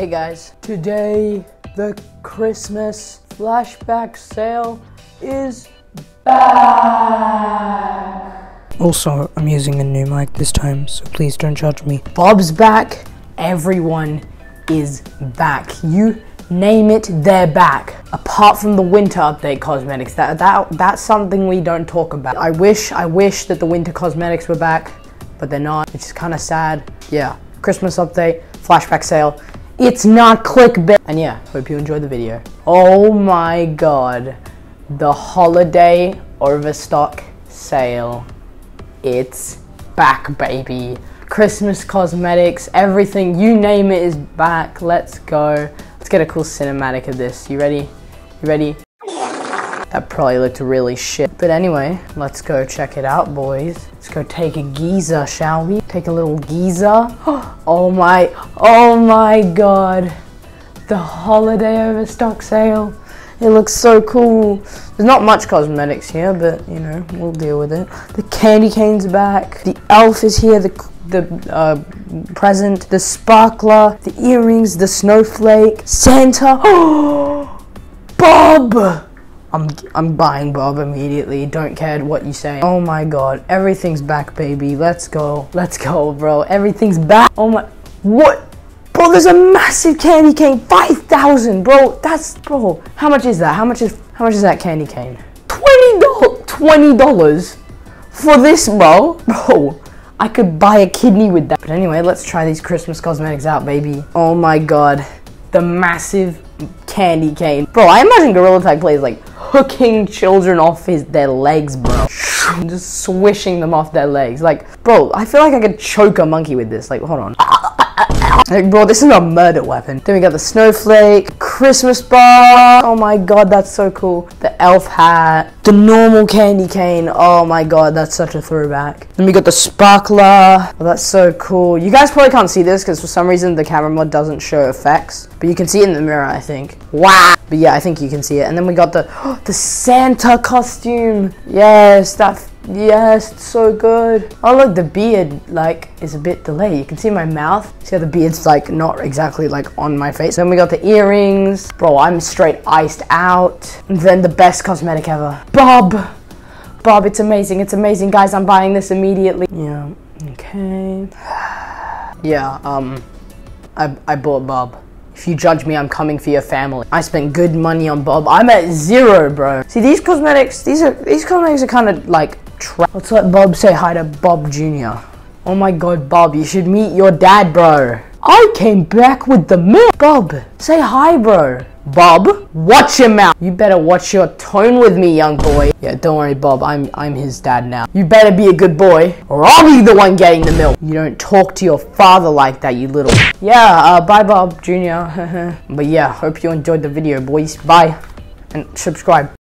Hey guys, today the Christmas flashback sale is back. Also, I'm using a new mic this time, so please don't judge me. Bob's back. Everyone is back. You name it, they're back. Apart from the winter update cosmetics, that that that's something we don't talk about. I wish I wish that the winter cosmetics were back, but they're not, which is kind of sad. Yeah, Christmas update, flashback sale. It's not clickbait. And yeah, hope you enjoyed the video. Oh my god, the holiday overstock sale. It's back, baby. Christmas cosmetics, everything, you name it is back. Let's go. Let's get a cool cinematic of this. You ready? You ready? That probably looked really shit. But anyway, let's go check it out, boys. Let's go take a geezer, shall we? Take a little geezer. Oh my, oh my god. The holiday overstock sale. It looks so cool. There's not much cosmetics here, but you know, we'll deal with it. The candy cane's back. The elf is here. The the uh, present, the sparkler, the earrings, the snowflake, Santa. Oh, Bob! I'm, I'm buying Bob immediately. Don't care what you say. Oh my god. Everything's back, baby. Let's go. Let's go, bro. Everything's back. Oh my. What? Bro, there's a massive candy cane. 5,000, bro. That's, bro. How much is that? How much is, how much is that candy cane? $20. $20 for this, bro. Bro. I could buy a kidney with that. But anyway, let's try these Christmas cosmetics out, baby. Oh my god. The massive candy cane. Bro, I imagine Gorilla Tag plays like hooking children off his their legs, bro. Just swishing them off their legs. Like, bro, I feel like I could choke a monkey with this. Like, hold on. Like, bro, this is a murder weapon. Then we got the snowflake, Christmas bar. Oh my god, that's so cool. The elf hat, the normal candy cane. Oh my god, that's such a throwback. Then we got the sparkler. Oh, that's so cool. You guys probably can't see this because for some reason the camera mod doesn't show effects, but you can see it in the mirror, I think. Wow. But yeah, I think you can see it. And then we got the the Santa costume. Yes, that Yes, it's so good. Oh look, the beard like is a bit delayed. You can see my mouth. See how the beard's like not exactly like on my face. Then we got the earrings. Bro, I'm straight iced out. And then the best cosmetic ever. Bob! Bob, it's amazing. It's amazing. Guys, I'm buying this immediately. Yeah, okay. Yeah, um, I, I bought Bob. If you judge me, I'm coming for your family. I spent good money on Bob. I'm at zero, bro. See, these cosmetics, these are, these cosmetics are kind of like Let's let Bob say hi to Bob Jr. Oh my god, Bob, you should meet your dad, bro. I came back with the milk. Bob, say hi, bro. Bob, watch your mouth. You better watch your tone with me, young boy. Yeah, don't worry, Bob. I'm I'm his dad now. You better be a good boy, or I'll be the one getting the milk. You don't talk to your father like that, you little. Yeah, uh, bye, Bob Jr. but yeah, hope you enjoyed the video, boys. Bye, and subscribe.